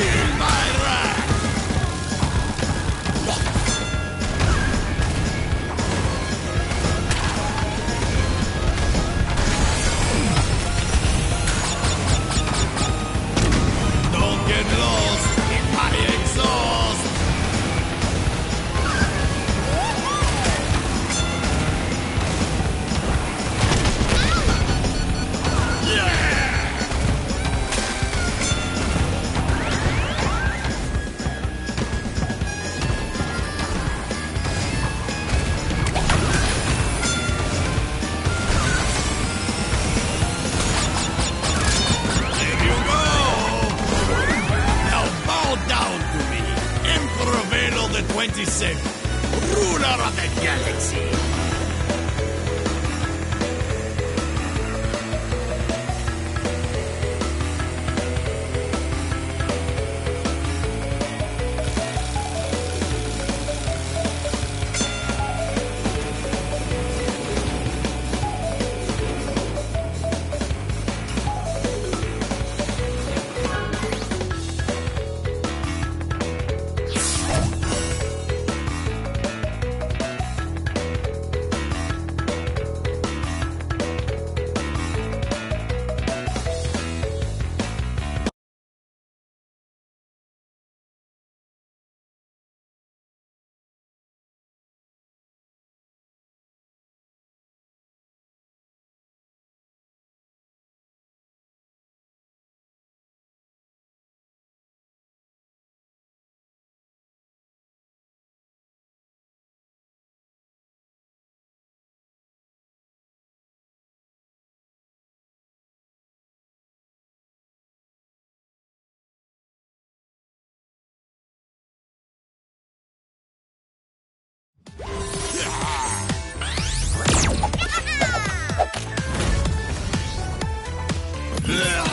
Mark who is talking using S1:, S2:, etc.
S1: in my 27, ruler of the galaxy. Yeah.